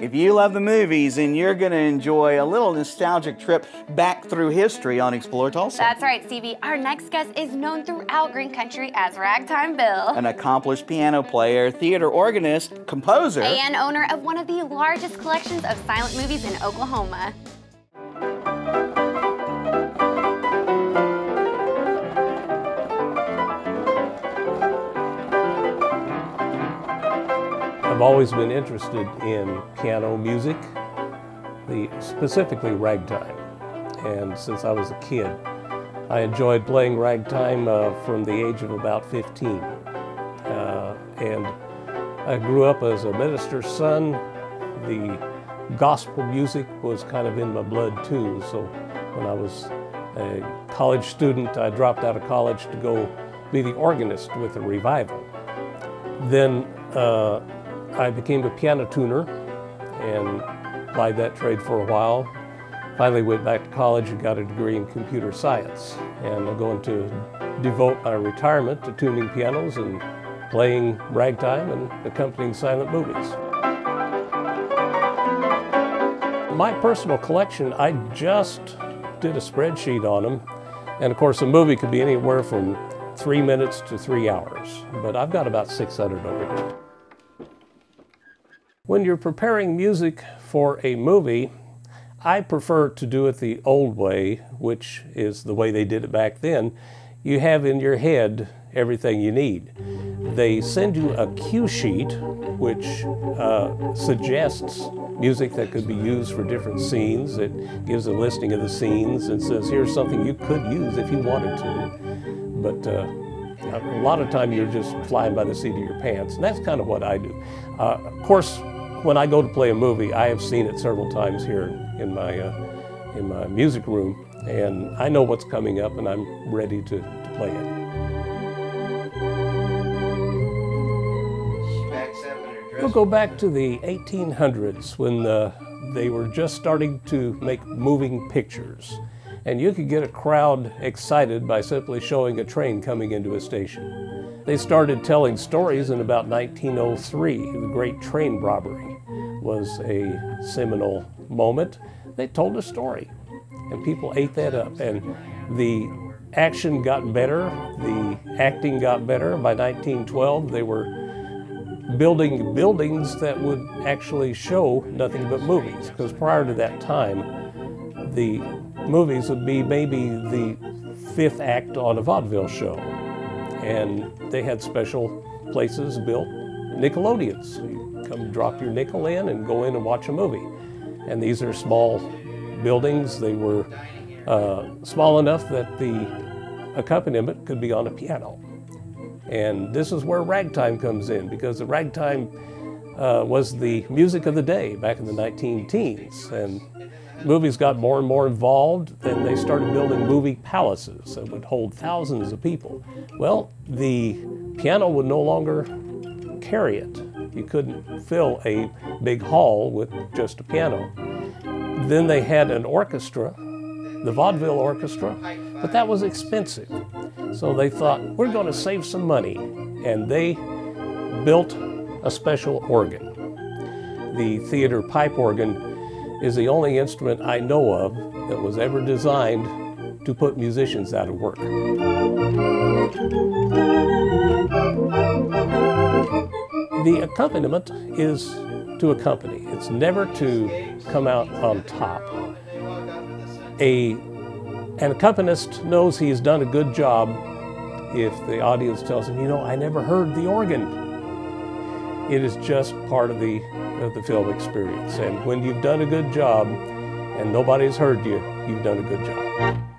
If you love the movies, then you're going to enjoy a little nostalgic trip back through history on Explore Tulsa. That's right, Stevie. Our next guest is known throughout Green Country as Ragtime Bill. An accomplished piano player, theater organist, composer, and owner of one of the largest collections of silent movies in Oklahoma. I've always been interested in piano music, the, specifically ragtime. And since I was a kid, I enjoyed playing ragtime uh, from the age of about 15. Uh, and I grew up as a minister's son. The gospel music was kind of in my blood too. So when I was a college student, I dropped out of college to go be the organist with a revival. Then uh, I became a piano tuner and applied that trade for a while. Finally went back to college and got a degree in computer science. And I'm going to devote my retirement to tuning pianos and playing ragtime and accompanying silent movies. My personal collection, I just did a spreadsheet on them. And of course, a movie could be anywhere from three minutes to three hours. But I've got about 600 over here. When you're preparing music for a movie, I prefer to do it the old way, which is the way they did it back then. You have in your head everything you need. They send you a cue sheet, which uh, suggests music that could be used for different scenes. It gives a listing of the scenes and says, here's something you could use if you wanted to. But uh, a lot of time you're just flying by the seat of your pants, and that's kind of what I do. Uh, of course, when I go to play a movie, I have seen it several times here in my uh, in my music room, and I know what's coming up, and I'm ready to, to play it. We'll go back to the 1800s when uh, they were just starting to make moving pictures. And you could get a crowd excited by simply showing a train coming into a station. They started telling stories in about 1903. The Great Train Robbery was a seminal moment. They told a story, and people ate that up. And the action got better, the acting got better. By 1912, they were building buildings that would actually show nothing but movies. Because prior to that time, the movies would be maybe the fifth act on a vaudeville show. And they had special places built, nickelodeons. You come drop your nickel in and go in and watch a movie. And these are small buildings. They were uh, small enough that the accompaniment could be on a piano. And this is where ragtime comes in because the ragtime uh, was the music of the day back in the 19 teens. And movies got more and more involved, and they started building movie palaces that would hold thousands of people. Well, the piano would no longer carry it. You couldn't fill a big hall with just a piano. Then they had an orchestra, the vaudeville orchestra, but that was expensive. So they thought, we're going to save some money. And they built a special organ. The theater pipe organ is the only instrument I know of that was ever designed to put musicians out of work. The accompaniment is to accompany. It's never to come out on top. A, an accompanist knows he's done a good job if the audience tells him, you know, I never heard the organ. It is just part of the, of the film experience. And when you've done a good job and nobody's heard you, you've done a good job.